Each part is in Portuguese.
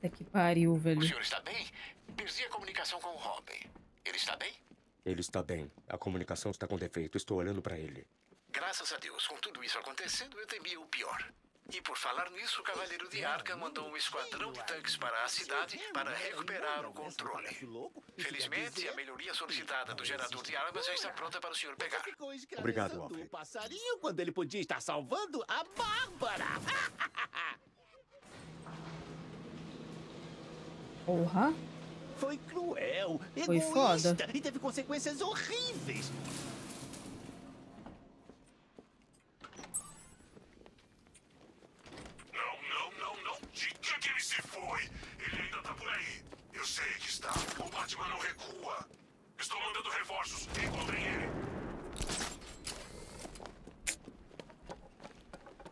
Puta que pariu, velho. O senhor está bem? Perdi a comunicação com o Robin. Ele está bem? Ele está bem. A comunicação está com defeito. Estou olhando para ele. Graças a Deus, com tudo isso acontecendo, eu temia o pior. E por falar nisso, o Cavaleiro de Arca mandou um esquadrão de tanques para a cidade para recuperar o controle. Felizmente, a melhoria solicitada do gerador de armas já está pronta para o senhor pegar. Obrigado, Alfred. O passarinho quando ele podia estar salvando a Bárbara. Porra. Foi cruel, Foi egoísta foda. e teve consequências horríveis. Não, não, não, não. Diga que ele se foi. Ele ainda tá por aí. Eu sei que está. O Batman não recua. Estou mandando reforços. Encontrem ele.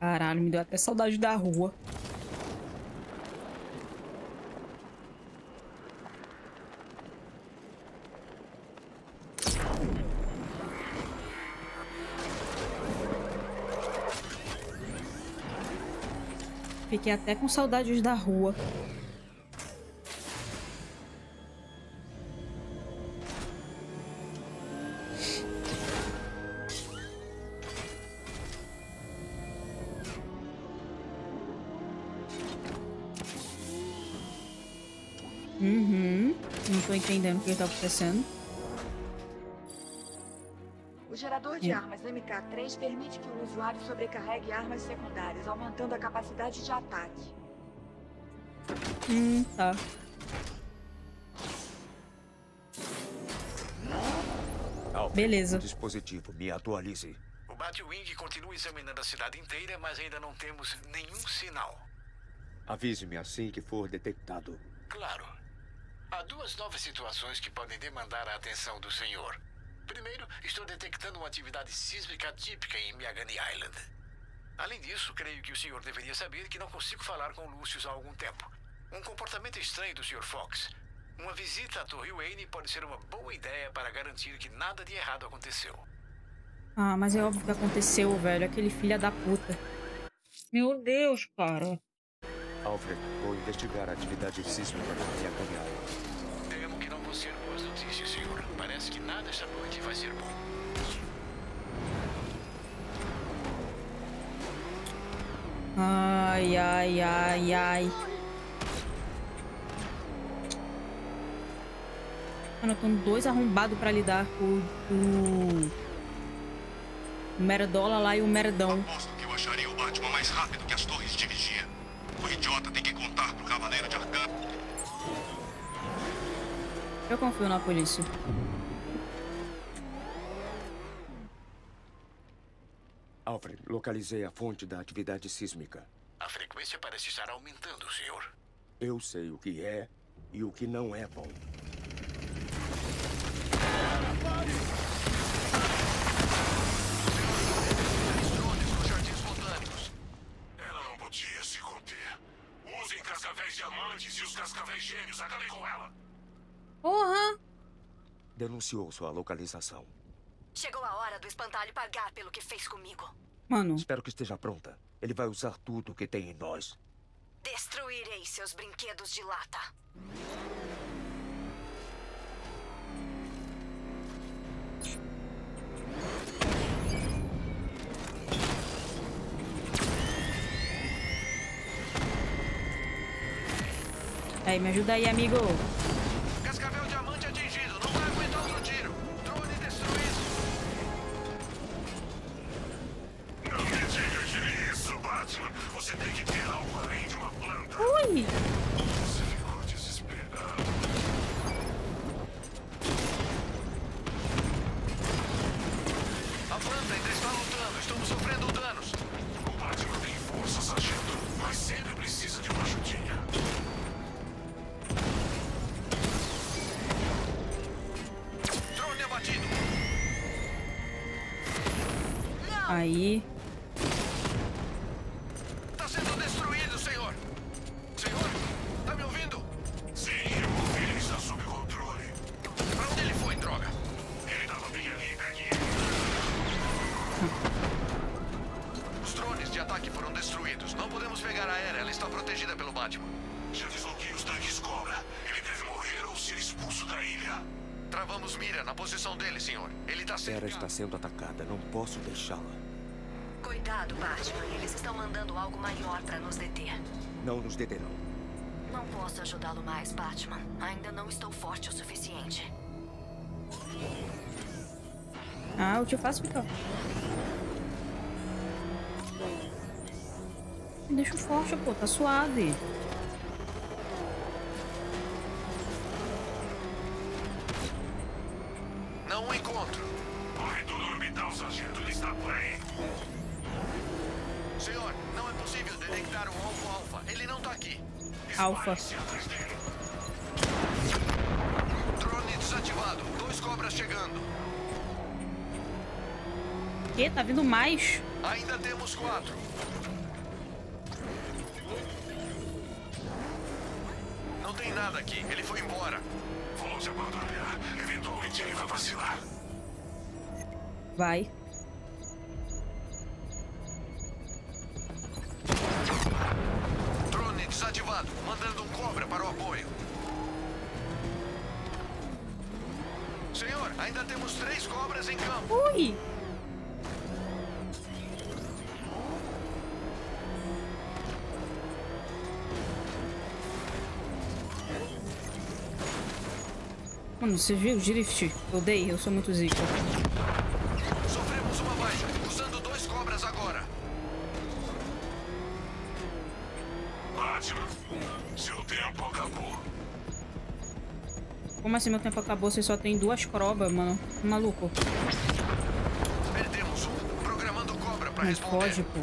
Caralho, me deu até saudade da rua. Fiquei até com saudades da rua. Uhum. Não tô entendendo o que tá acontecendo. Gerador de É. armas MK3 permite que o usuário sobrecarregue armas secundárias, aumentando a capacidade de ataque. Hum, tá. Alfred, Beleza. o dispositivo, me atualize. O Batwing continua examinando a cidade inteira, mas ainda não temos nenhum sinal. Avise-me assim que for detectado. Claro. Há duas novas situações que podem demandar a atenção do senhor. Primeiro, estou detectando uma atividade sísmica típica em Miagani Island. Além disso, creio que o senhor deveria saber que não consigo falar com Lucius há algum tempo. Um comportamento estranho do Sr. Fox. Uma visita à Torre Wayne pode ser uma boa ideia para garantir que nada de errado aconteceu. Ah, mas é óbvio que aconteceu, velho. Aquele filho da puta. Meu Deus, cara. Alfred, vou investigar a atividade sísmica da minha caminhada. Ai, ai, ai, ai. Mano, tenho dois arrombados pra lidar com o. O Merdola lá e o Merdão. Aposto que eu acharia o Batman mais rápido que as torres de vigia. O idiota tem que contar pro Cavaleiro de Arcan. Eu confio na polícia. Alfred, localizei a fonte da atividade sísmica. A frequência parece estar aumentando, senhor. Eu sei o que é e o que não é bom. Drones nos jardins botânicos. Ela não podia se conter. Usem cascavéis diamantes e os cascavéis gêmeos. Acabei com ela. Porra! Denunciou sua localização. Chegou a hora do espantalho pagar pelo que fez comigo. Mano, Espero que esteja pronta. Ele vai usar tudo que tem em nós. Destruirei seus brinquedos de lata. aí, me ajuda aí, amigo. Posso deixá-la. Cuidado, Batman. Eles estão mandando algo maior pra nos deter. Não nos deterão. Não posso ajudá-lo mais, Batman. Ainda não estou forte o suficiente. Ah, eu te faço ficar. Deixa forte, pô. Tá suave. Sargento. Ele está por aí. Senhor, não é possível detectar o alvo alfa. Ele não tá aqui. Alfa. Drone desativado. Dois cobras chegando. Que? Tá vindo mais? Ainda temos quatro. Não tem nada aqui. Ele foi embora. Volte a patrulhar. Eventualmente ele vai vacilar. Vai. Drone desativado. Mandando um cobra para o apoio. Senhor, ainda temos três cobras em campo. Ui! Mano, você viu o drift? Dei, eu sou muito zica. Agora. Batman, seu tempo acabou. Como assim meu tempo acabou? Você só tem duas crobas, mano. Maluco. Perdemos um. Programando cobra para Não responder. pode, pô.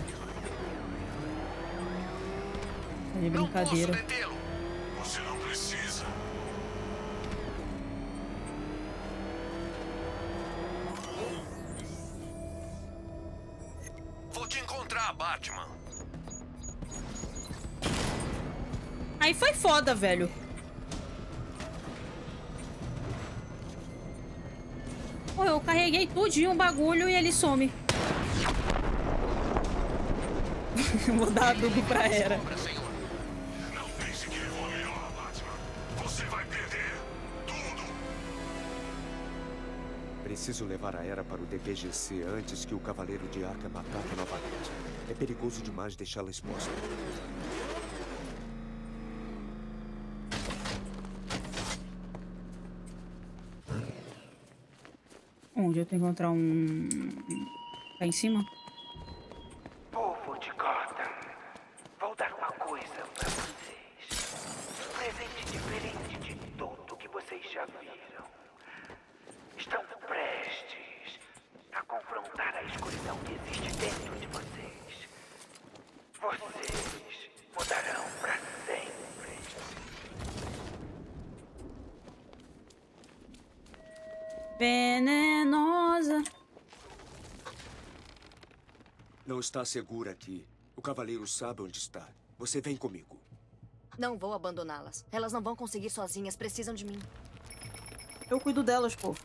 Tá de Não posso foda, velho. Pô, eu carreguei tudinho o bagulho e ele some. Vou dar adubo pra Era. Cobra, senhor. Não pense que levou a melhor, Batman. Você vai perder tudo. Preciso levar a Era para o DPGC antes que o Cavaleiro de Arca ataque novamente. É perigoso demais deixá-la exposta. Onde eu tenho que encontrar um. Tá em cima? Povo de Gotham, vou dar uma coisa pra vocês. Um presente diferente de tudo que vocês já viram. Estão prestes a confrontar a escuridão que existe dentro de vocês. Vocês mudarão pra sempre. Venenosa. Não está segura aqui. O Cavaleiro sabe onde está. Você vem comigo. Não vou abandoná-las. Elas não vão conseguir sozinhas. Precisam de mim. Eu cuido delas, pô.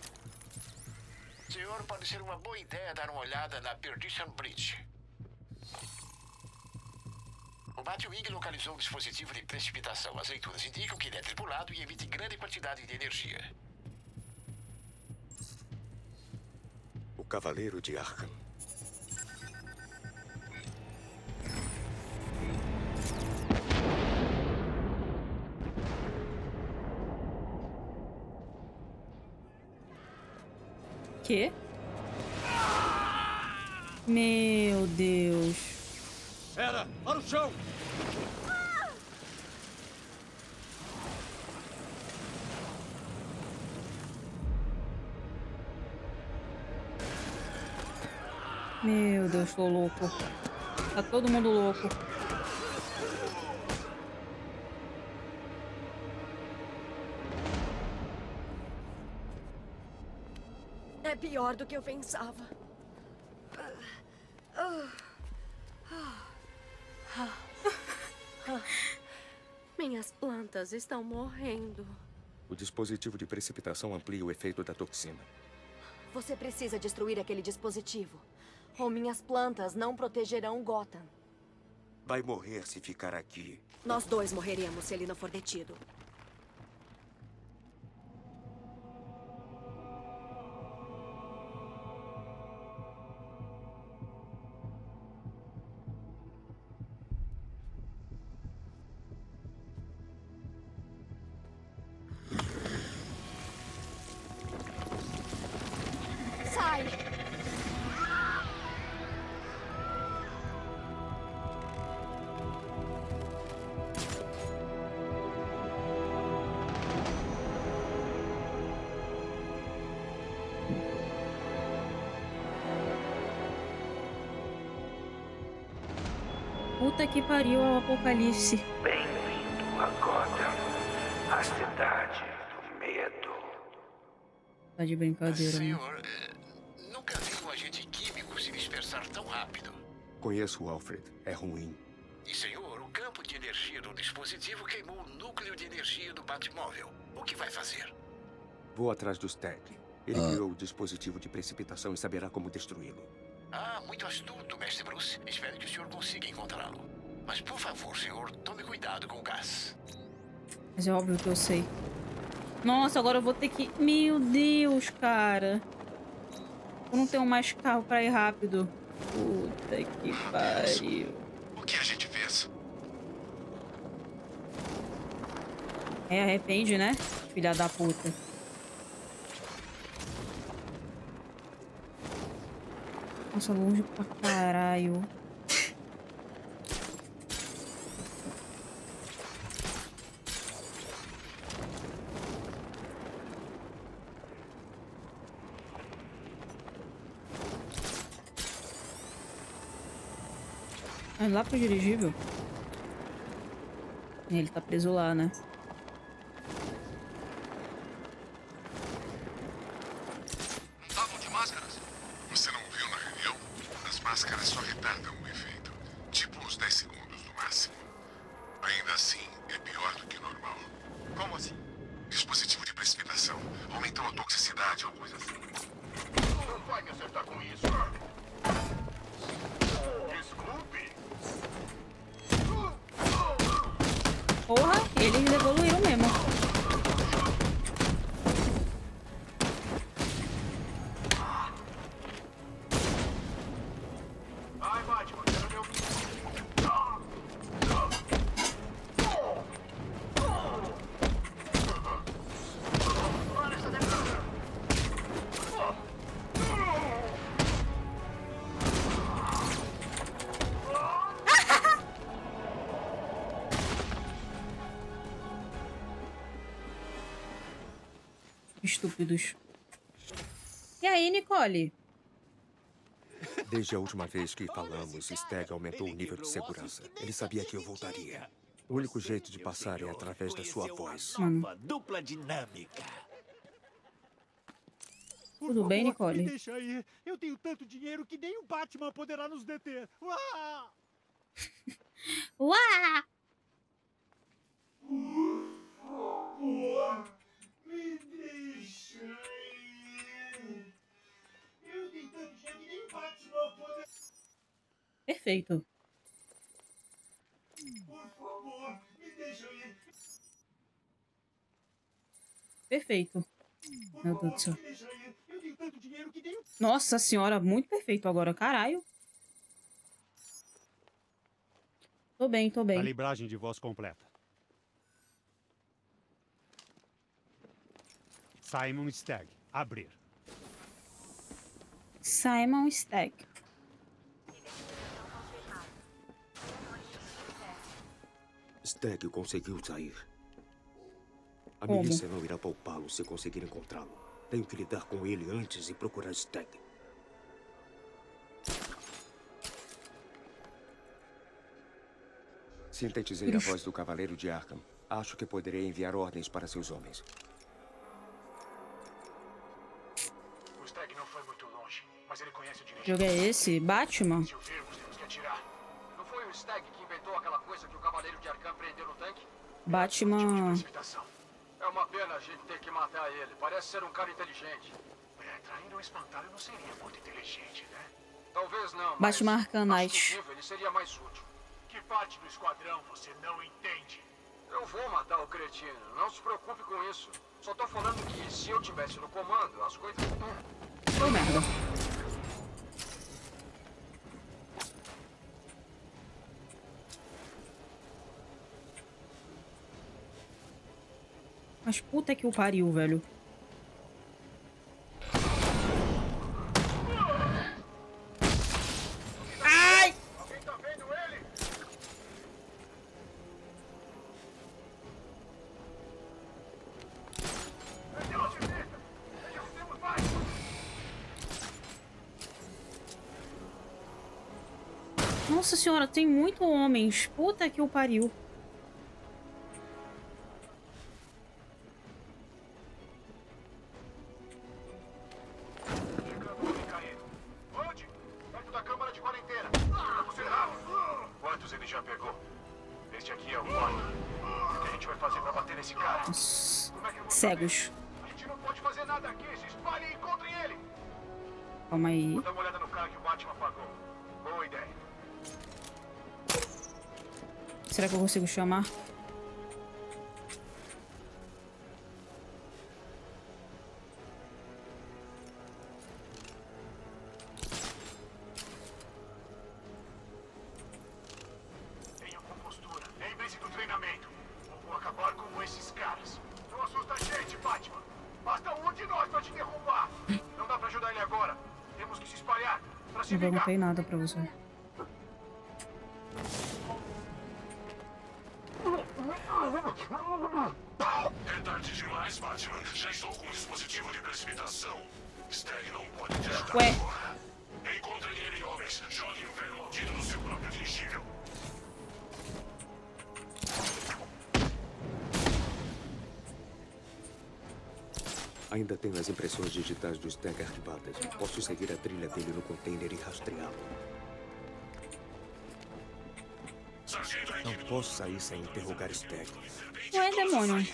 Senhor, pode ser uma boa ideia dar uma olhada na Perdition Bridge. O Batwing localizou um dispositivo de precipitação. As leituras indicam que ele é tripulado e emite grande quantidade de energia. O Cavaleiro de Arkham. Quê? Meu Deus. Era, para o chão! Meu Deus, tô louco. Tá todo mundo louco. Pior do que eu pensava. Minhas plantas estão morrendo. O dispositivo de precipitação amplia o efeito da toxina. Você precisa destruir aquele dispositivo. Ou minhas plantas não protegerão Gotham. Vai morrer se ficar aqui. Nós dois morreremos se ele não for detido. Sai! Puta que pariu, é o apocalipse. Bem-vindo a Gotham, a cidade do medo. Tá de brincadeira, né? Conheço o Alfred. É ruim. E, senhor, o campo de energia do dispositivo queimou o núcleo de energia do Batmóvel. O que vai fazer? Vou atrás do Stag. Ele criou o dispositivo de precipitação e saberá como destruí-lo. Ah, muito astuto, mestre Bruce. Espero que o senhor consiga encontrá-lo. Mas, por favor, senhor, tome cuidado com o gás. Mas é óbvio que eu sei. Nossa, agora eu vou ter que... Meu Deus, cara. Eu não tenho mais carro pra ir rápido. Puta que pariu. O que a gente fez? É, arrepende, né? Filha da puta. Nossa, longe pra caralho. É lá pro dirigível? Ele tá preso lá, né? Não estavam de máscaras. Você não viu na reunião? As máscaras só retardam o efeito. Tipo uns 10 segundos no máximo. Ainda assim, é pior do que normal. Como assim? Dispositivo de precipitação. Aumentou a toxicidade ou coisa assim. Estúpidos. E aí, Nicole? Desde a última vez que falamos, Stag aumentou o nível de segurança. Ele sabia que eu voltaria. O único jeito de passar é através da sua voz. Uma dupla dinâmica. Tudo bem, Nicole? Me deixa aí. Eu tenho tanto dinheiro que nem o Batman poderá nos deter. Uau! Uá! Me Perfeito. Por favor. Perfeito. Meu Deus do céu. Tenho. Nossa senhora, muito perfeito agora, caralho. Tô bem, tô bem. Calibragem de voz completa. Simon Stagg, abrir. Simon Stagg. Stag conseguiu sair. A Como? milícia não irá poupá-lo se conseguir encontrá-lo. Tenho que lidar com ele antes e procurar Stag. Sintetizei a voz do Cavaleiro de Arkham. Acho que poderei enviar ordens para seus homens. O Stag não foi muito longe, mas ele conhece o Que dirigível. jogo é esse? Batman? Se Batman. Precipitação. É uma pena a gente ter que matar ele. Parece ser um cara inteligente. É, trair ou espantar eu não seria muito inteligente, né? Talvez não, mas... Batman vivo ele seria mais útil. Que parte do esquadrão, você não entende. Eu vou matar o cretino, não se preocupe com isso. Só tô falando que se eu tivesse no comando, as coisas. Ô, merda. Mas puta que o pariu, velho. Ai! Tá vendo ele? Nossa senhora, tem muito homens. Puta que o pariu. O Batman pagou. Boa ideia. Será que eu consigo chamar? Nada pra você. Ainda tenho as impressões digitais do Stag arquivadas. Posso seguir a trilha dele no container e rastreá-lo. Não posso sair sem interrogar Stag. Ué, demônio.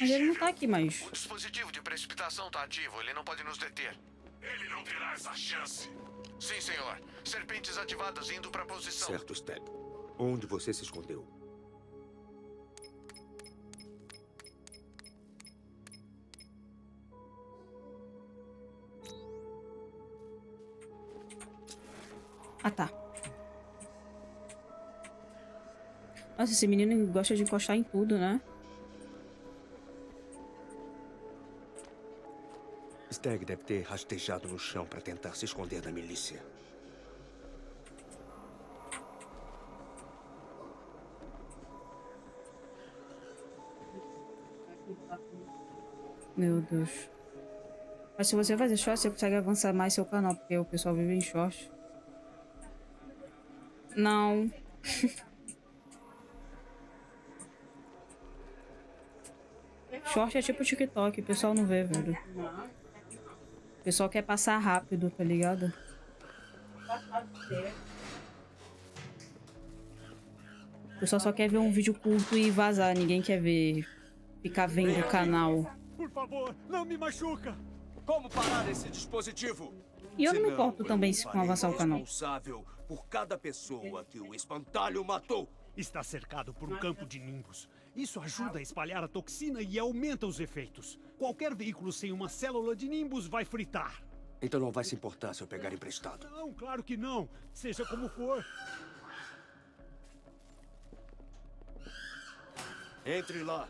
Mas ele não tá aqui mais. O dispositivo de precipitação tá ativo, ele não pode nos deter. Ele não terá essa chance. Sim, senhor. Serpentes ativadas indo pra posição. Certo, Stag. Onde você se escondeu? Ah, tá. Nossa, esse menino gosta de encostar em tudo, né? Stag deve ter rastejado no chão para tentar se esconder da milícia. Meu Deus. Mas se você fazer short, você consegue avançar mais seu canal, porque o pessoal vive em short. Não. short é tipo TikTok, o pessoal não vê, velho. O pessoal quer passar rápido, tá ligado? O pessoal só quer ver um vídeo curto e vazar, ninguém quer ver. Ficar vendo o canal. Por favor, não me machuca! Como parar esse dispositivo? E eu não me importo também se com avançar o canal. responsável por cada pessoa que o espantalho matou. Está cercado por um campo de nimbus. Isso ajuda a espalhar a toxina e aumenta os efeitos. Qualquer veículo sem uma célula de nimbus vai fritar. Então não vai se importar se eu pegar emprestado. Não, claro que não. Seja como for. Entre lá.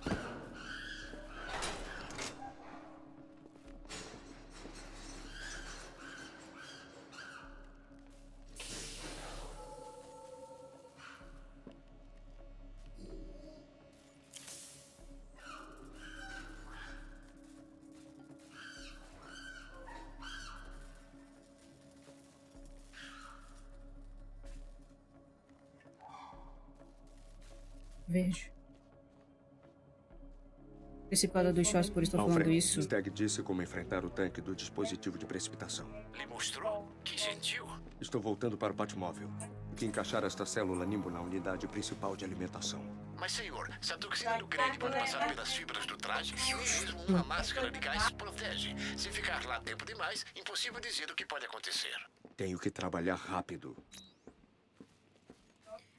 Principado dos shorts, por isso tô falando isso. Stag disse como enfrentar o tanque do dispositivo de precipitação. Lhe mostrou? Que gentil. Estou voltando para o Batmóvel. Tem que encaixar esta célula Nimbo na unidade principal de alimentação. Mas, senhor, se a toxina do crânio pode passar pelas fibras do traje, mesmo uma máscara de gás protege. Se ficar lá tempo demais, impossível dizer o que pode acontecer. Tenho que trabalhar rápido.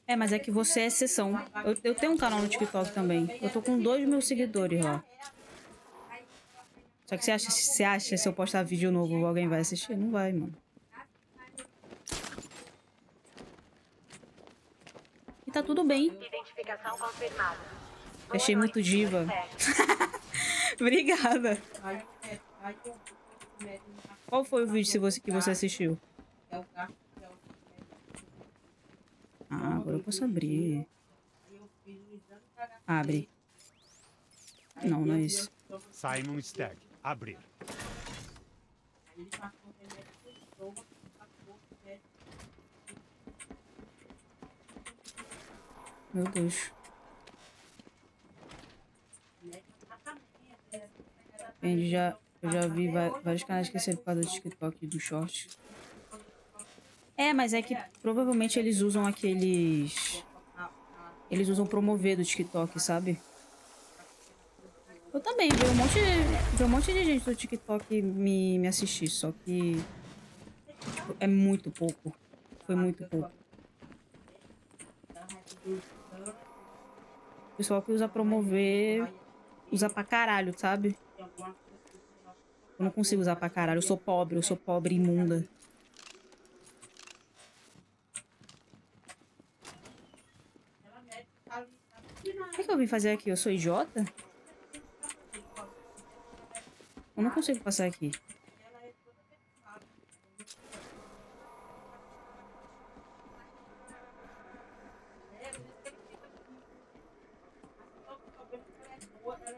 É, mas é que você é exceção. Eu, eu tenho um canal no TikTok também. Eu tô com dois mil seguidores lá. Só que você acha, você acha se eu postar vídeo novo alguém vai assistir? Não vai, mano. E tá tudo bem. Identificação confirmada. Achei muito diva. Obrigada. Qual foi o vídeo você, que você assistiu? Ah, agora eu posso abrir. Abre. Não, não é isso. Simon Stagg, abrir. Meu Deus. Gente, já, eu já vi vários canais que por causa do TikTok e do short. É, mas é que provavelmente eles usam aqueles. Eles usam promover do TikTok, sabe? Eu também vi um monte de, vi um monte de gente do TikTok me, me assistir, só que. É muito pouco. Foi muito pouco. O pessoal que usa promover usa pra caralho, sabe? Eu não consigo usar pra caralho. Eu sou pobre, eu sou pobre imunda. O que, que eu vim fazer aqui? Eu sou idiota? Eu não consigo passar aqui.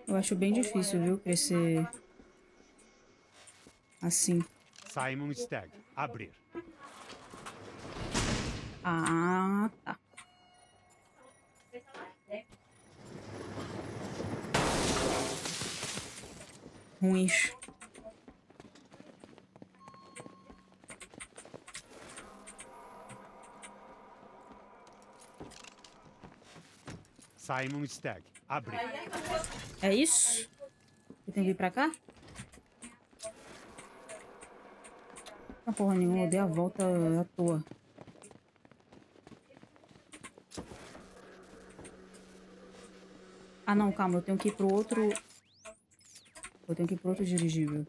Eu acho bem difícil, viu, crescer assim. Simon Stagg, abrir. Ah, tá. Ruins. Simon Stagg, abrir. É isso? Eu tenho que vir pra cá? Não, porra nenhuma, eu dei a volta à toa. Ah, não, calma, eu tenho que ir pro outro... Eu tenho que ir pro outro dirigível.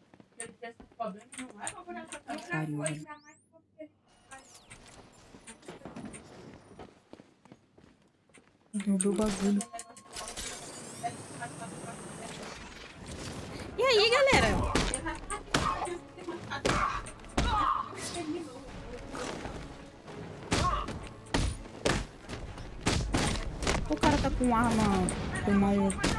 Pariu, velho. Derrubei o bagulho. E aí, galera? O cara tá com arma com mão.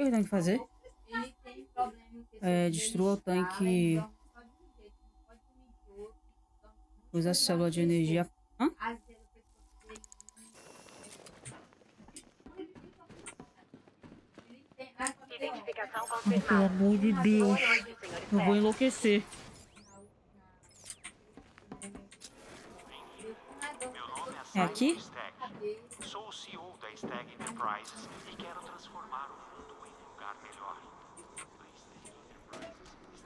que eu tenho que fazer? É, destrua o tanque. Usa a célula de energia. Hã? Confirmada. pelo amor de Deus. Eu vou enlouquecer. É aqui? Sou o CEO da Stag Enterprises e quero transformar o mundo em um lugar melhor.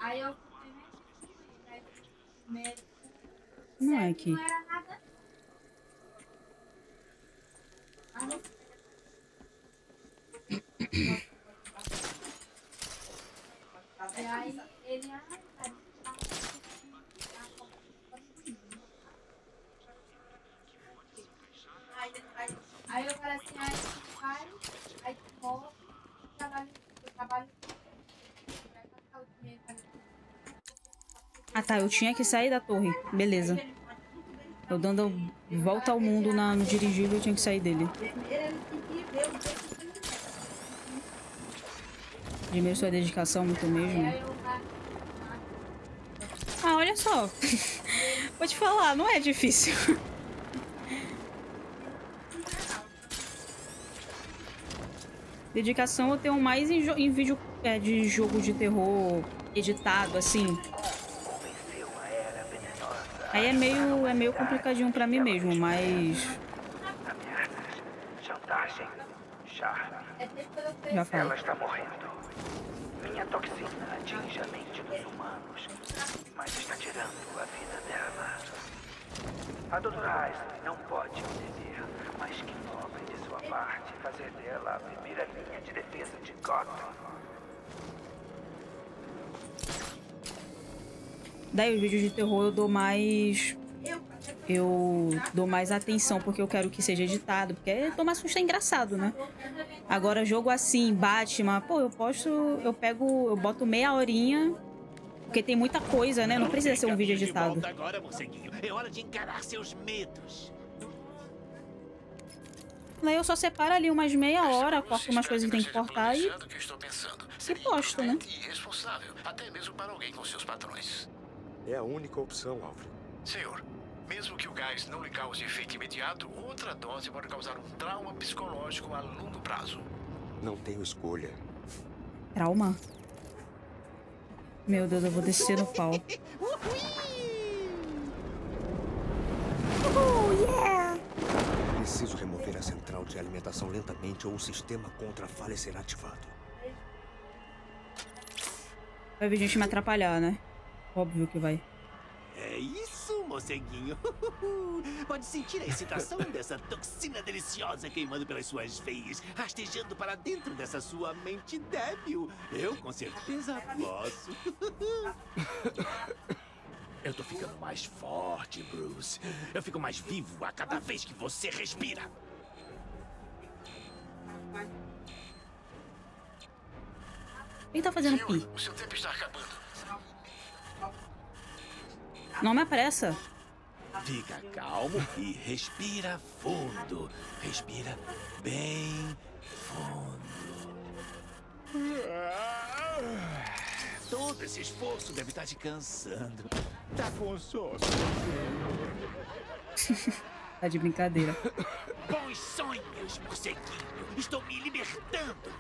Aí eu Não é aqui. não era nada. E aí ele ah, tá- Aí, aí, aí eu falei assim, aí tu vai, aí tu volta, trabalho, eu trabalho, vai passar o dinheiro pra mim. Ah tá, eu tinha que sair da torre. Beleza. Eu dando volta ao mundo na, no dirigível, eu tinha que sair dele. Primeiro sua dedicação, muito mesmo. Ah, olha só. Vou te falar, não é difícil. Dedicação eu tenho mais em, em vídeo é, de jogo de terror editado, assim. Aí é meio, é meio complicadinho pra mim mesmo, mas. Chantagem. Charme. Já falo. Ela está morrendo. Minha toxina atinge a mente dos humanos, mas está tirando a vida dela. A doutora Isley não pode o temer, mas que nobre de sua parte fazer dela a primeira linha de defesa de Gotham. Daí os vídeos de terror eu dou mais. Eu dou mais atenção porque eu quero que seja editado. Porque tomar susto é engraçado, né? Agora, jogo assim, Batman, pô, eu posto. Eu pego. Eu boto meia horinha. Porque tem muita coisa, né? Não precisa ser um vídeo De editado. agora. É hora de encarar seus medos. Daí eu só separo ali umas meia hora, corto umas coisas que tem que cortar e. que. E posto, né? E irresponsável, até mesmo para alguém com seus padrões. É a única opção, Alfred. Senhor, mesmo que o gás não lhe cause efeito imediato, outra dose pode causar um trauma psicológico a longo prazo. Não tenho escolha. Trauma? Meu Deus, eu vou descer no pau. Preciso remover a central de alimentação lentamente ou o sistema contra a falha será ativado. Vai vir gente me atrapalhar, né? Óbvio que vai. É isso, morceguinho. Pode sentir a excitação dessa toxina deliciosa queimando pelas suas veias, rastejando para dentro dessa sua mente débil. Eu com certeza posso. Eu tô ficando mais forte, Bruce. Eu fico mais vivo a cada vez que você respira. Quem tá fazendo pi? O seu tempo está acabando. Não me apressa. Fica calmo e respira fundo. Respira bem fundo. Todo esse esforço deve estar te cansando. Tá com sono. Tá de brincadeira. Bons sonhos, morceguinho. Estou me libertando.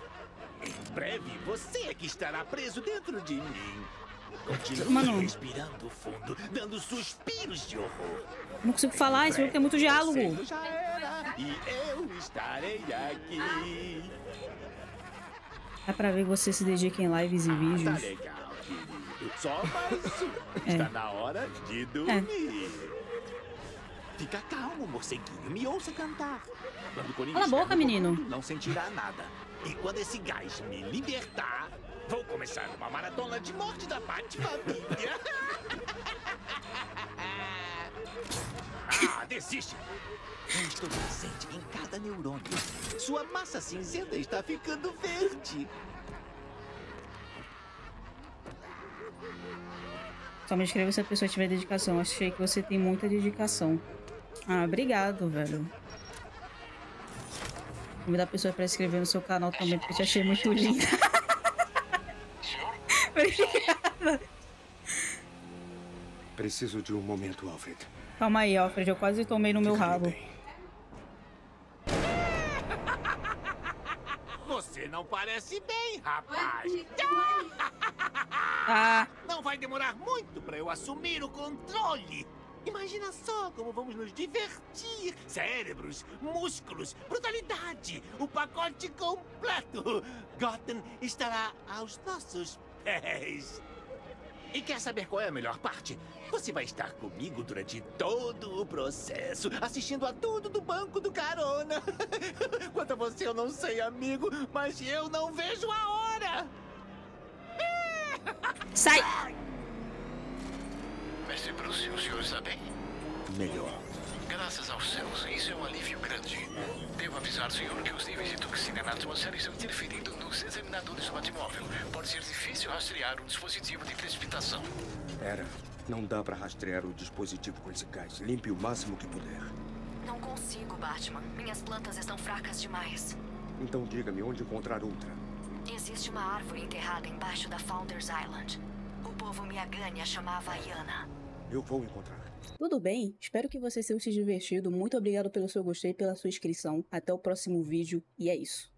Em breve, você é que estará preso dentro de mim. Continue Mano. respirando fundo, dando suspiros de horror. Não consigo falar, esse jogo tem muito diálogo. Já era, e eu estarei aqui. Dá pra ver você se dedica em lives e Tá vídeos. legal, querido. Só mais um. É. Está na hora de dormir. Fica calmo, morceguinho. Me ouça cantar. Cala a boca, menino. Não sentirá nada. E quando esse gás me libertar, vou começar uma maratona de morte da Bate-Família. ah, desiste. Estou presente em cada neurônio. Sua massa cinzenta está ficando verde. Só me escreva se a pessoa tiver dedicação. Achei que você tem muita dedicação. Ah, obrigado, velho. O nome da pessoa pra escrever no seu canal também, porque eu te achei muito linda. Obrigada. Preciso de um momento, Alfred. Calma aí, Alfred. Eu quase tomei no meu rabo. Você não parece bem, rapaz. Ah. Não vai demorar muito para eu assumir o controle. Imagina só como vamos nos divertir. Cérebros, músculos, brutalidade. O pacote completo. Gotham estará aos nossos pés. E quer saber qual é a melhor parte? Você vai estar comigo durante todo o processo, assistindo a tudo do banco do carona. Quanto a você, eu não sei, amigo, mas eu não vejo a hora. Sai! Mestre Bruce, o senhor está bem? Melhor. Graças aos céus, isso é um alívio grande. Devo avisar o senhor que os níveis de toxina na atmosfera estão interferindo nos examinadores do Batmóvel. Pode ser difícil rastrear um dispositivo de precipitação. Era. Não dá pra rastrear o dispositivo com esse gás. Limpe o máximo que puder. Não consigo, Batman. Minhas plantas estão fracas demais. Então diga-me onde encontrar outra. Existe uma árvore enterrada embaixo da Founders Island. O povo Miagani a chamava Yana. Eu vou encontrar. Tudo bem? Espero que vocês tenham se divertido. Muito obrigado pelo seu gostei e pela sua inscrição. Até o próximo vídeo e é isso.